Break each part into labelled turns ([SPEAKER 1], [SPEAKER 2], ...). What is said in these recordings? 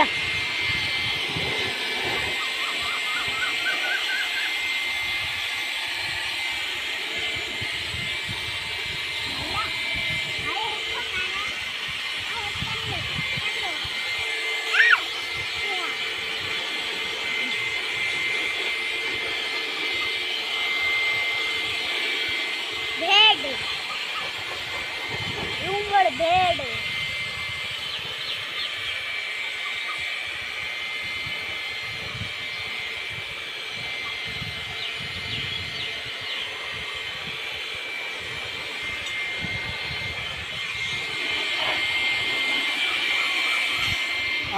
[SPEAKER 1] aqui. Verde. É um verde.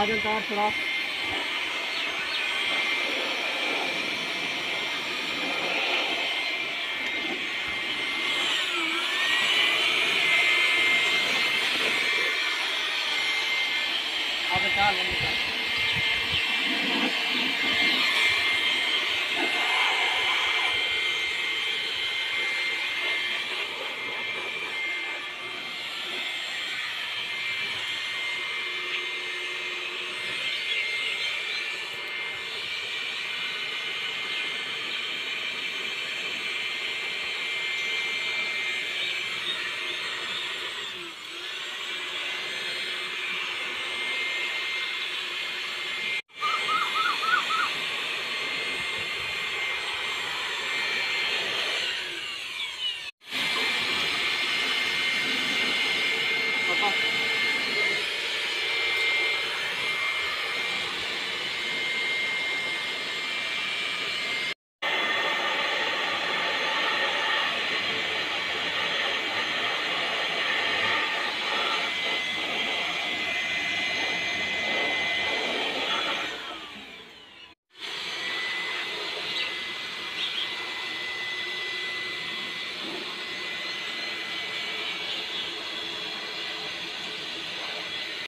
[SPEAKER 1] आगे
[SPEAKER 2] उतार थोड़ा अब चार